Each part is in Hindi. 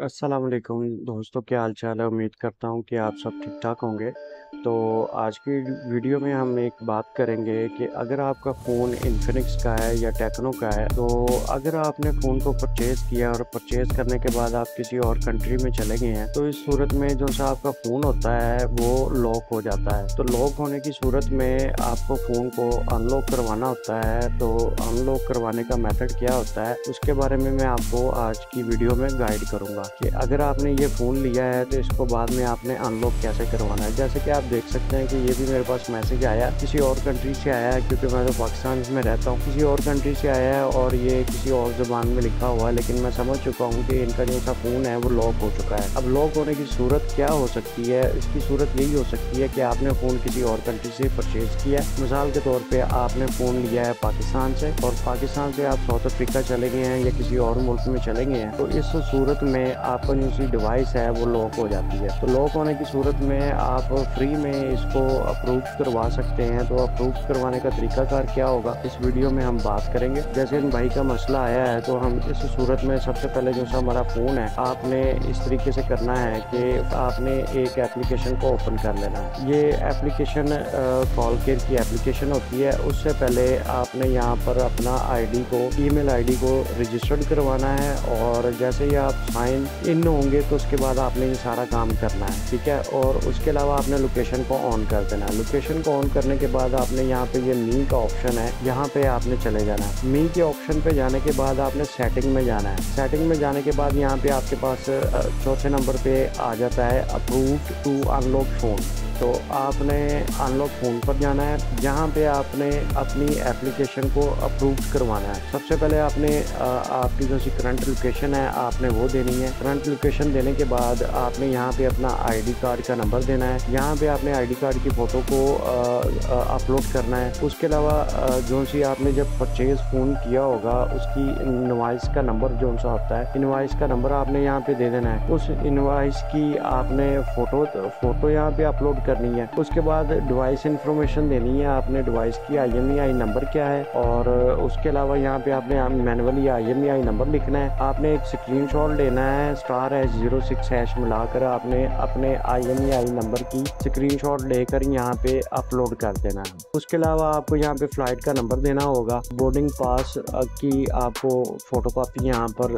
अस्सलाम वालेकुम दोस्तों, क्या हाल चाल है? उम्मीद करता हूँ कि आप सब ठीक ठाक होंगे। तो आज की वीडियो में हम एक बात करेंगे कि अगर आपका फ़ोन इन्फिनिक्स का है या टेक्नो का है तो अगर आपने फ़ोन को परचेज़ किया और परचेज़ करने के बाद आप किसी और कंट्री में चले गए हैं तो इस सूरत में जो सा आपका फ़ोन होता है, वो लॉक हो जाता है। तो लॉक होने की सूरत में आपको फ़ोन को अनलॉक करवाना होता है। तो अनलॉक करवाने का मेथड क्या होता है, उसके बारे में मैं आपको आज की वीडियो में गाइड करूँगा कि अगर आपने ये फ़ोन लिया है तो इसको बाद में आपने अनलॉक कैसे करवाना है। जैसे कि आप देख सकते हैं कि ये भी मेरे पास मैसेज आया। किसी और कंट्री से आया है, क्योंकि मैं तो पाकिस्तान में रहता हूँ। किसी और कंट्री से आया है और ये किसी और ज़बान में लिखा हुआ है, लेकिन मैं समझ चुका हूँ कि इनका जो सा फ़ोन है, वो लॉक हो चुका है। अब लॉक होने की सूरत क्या हो सकती है? इसकी सूरत यही हो सकती है कि आपने फ़ोन किसी और कंट्री से परचेज़ किया मिसाल के तौर पर आपने फ़ोन लिया है पाकिस्तान से, और पाकिस्तान से आप साउथ अफ्रीका चले गए हैं या किसी और मुल्क में चले गए हैं तो इस सूरत में आपका जो डिवाइस है, वो लॉक हो जाती है। तो लॉक होने की सूरत में आप फ्री में इसको अप्रूव करवा सकते हैं तो अप्रूव करवाने का तरीकाकार क्या होगा? इस वीडियो में हम बात करेंगे। जैसे इन भाई का मसला आया है तो हम इस सूरत में सबसे पहले जो सा हमारा फ़ोन है, आपने इस तरीके से करना है कि आपने एक एप्लीकेशन को ओपन कर लेना। है ये एप्लीकेशन कॉल केयर की एप्लीकेशन होती है। उससे पहले आपने यहाँ पर अपना आईडी को ईमेल आईडी को रजिस्टर्ड करवाना है और जैसे ही आप साइन इन होंगे तो उसके बाद आपने ये सारा काम करना है, ठीक है? और उसके अलावा आपने लोकेशन को ऑन कर देना। है लोकेशन को ऑन करने के बाद आपने यहाँ पे ये मी का ऑप्शन है। यहाँ पे आपने चले जाना है। मी के ऑप्शन पे जाने के बाद आपने सेटिंग में जाना है। सेटिंग में जाने के बाद यहाँ पे आपके पास चौथे नंबर पे आ जाता है अप्रूव टू अनलॉक फ़ोन तो आपने अनलॉक फ़ोन पर जाना है, जहाँ पे आपने अपनी एप्लीकेशन को अप्रूव करवाना है। सबसे पहले आपने आपकी जो सी करंट लोकेशन है, आपने वो देनी है। करंट लोकेशन देने के बाद आपने यहाँ पे अपना आईडी कार्ड का नंबर देना है। यहाँ पे आपने आईडी कार्ड की फ़ोटो को अपलोड करना है। उसके अलावा जो सी आपने जब परचेज फ़ोन किया होगा, उसकी इन्वाइस का नंबर जो सा होता है इन्वाइस का नंबर आपने यहाँ पे दे देना है। उस इन्वाइस की आपने फ़ोटो फ़ोटो यहाँ पे अपलोड करनी है। उसके बाद डिवाइस इन्फॉर्मेशन देनी है। आपने डिवाइस की आई एम आई नंबर क्या है? और उसके अलावा यहाँ पे आपने manually I M I number लिखना है। आपने एक स्क्रीन लेना है। स्टार एच ज़ीरो सिक्स मिलाकर आपने अपने आई एम आई नंबर की स्क्रीन लेकर यहाँ पे अपलोड कर देना है। उसके अलावा आपको यहाँ पे फ़्लाइट का नंबर देना होगा। बोर्डिंग पास की आपको फ़ोटो कॉपी यहाँ पर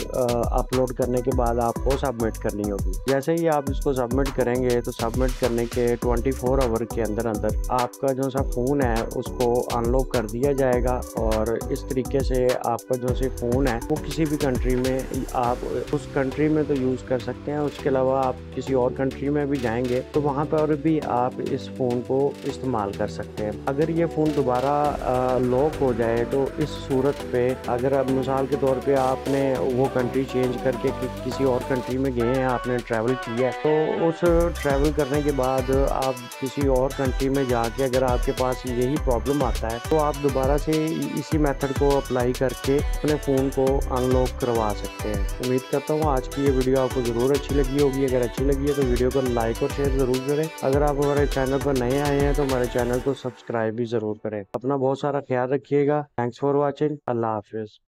अपलोड करने के बाद आपको सबमिट करनी होगी। जैसे ही आप इसको सबमिट करेंगे तो सबमिट करने के 24 आवर के अंदर अंदर आपका जो सा फ़ोन है उसको अनलॉक कर दिया जाएगा और इस तरीके से आपका जो सा फ़ोन है वो किसी भी कंट्री में आप उस कंट्री में तो यूज़ कर सकते हैं। उसके अलावा आप किसी और कंट्री में भी जाएँगे तो वहाँ पर भी आप इस फ़ोन को इस्तेमाल कर सकते हैं। अगर ये फ़ोन दोबारा लॉक हो जाए तो इस सूरत पे अगर अब मिसाल के तौर पे आपने वो कंट्री चेंज करके कि, किसी और कंट्री में गए हैं आपने ट्रैवल किया है तो उस ट्रैवल करने के बाद आप किसी और कंट्री में जाके अगर आपके पास यही प्रॉब्लम आता है तो आप दोबारा से इसी मेथड को अप्लाई करके अपने फ़ोन को अनलॉक करवा सकते हैं। उम्मीद करता हूँ आज की ये वीडियो आपको ज़रूर अच्छी लगी होगी। अगर अच्छी लगी है तो वीडियो को लाइक और शेयर ज़रूर करें। अगर आप हमारे चैनल पर नए आए हैं तो हमारे चैनल को सब्सक्राइब भी ज़रूर करें। अपना बहुत सारा ख्याल रखिएगा। थैंक्स फॉर वॉचिंग अल्लाह हाफिज़।